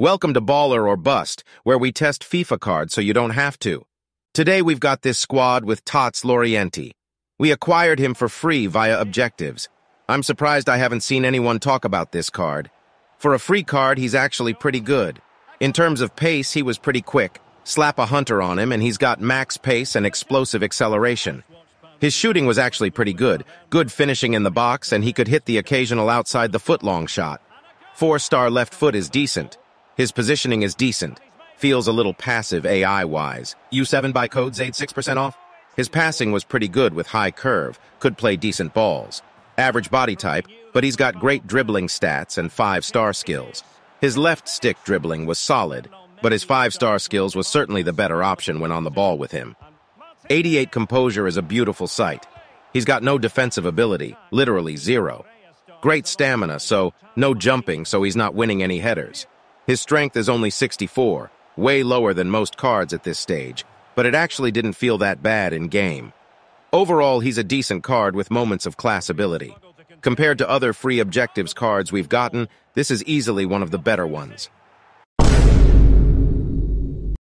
Welcome to Baller or Bust, where we test FIFA cards so you don't have to. Today we've got this squad with Tots Lauriente. We acquired him for free via objectives. I'm surprised I haven't seen anyone talk about this card. For a free card, he's actually pretty good. In terms of pace, he was pretty quick. Slap a hunter on him and he's got max pace and explosive acceleration. His shooting was actually pretty good. Good finishing in the box and he could hit the occasional outside the foot long shot. Four-star left foot is decent. His positioning is decent. Feels a little passive AI-wise. U7 by code Zade 6% off? His passing was pretty good with high curve, could play decent balls. Average body type, but he's got great dribbling stats and five-star skills. His left stick dribbling was solid, but his five-star skills was certainly the better option when on the ball with him. 88 composure is a beautiful sight. He's got no defensive ability, literally zero. Great stamina, so no jumping, so he's not winning any headers. His strength is only 64, way lower than most cards at this stage, but it actually didn't feel that bad in game. Overall, he's a decent card with moments of class ability. Compared to other free objectives cards we've gotten, this is easily one of the better ones.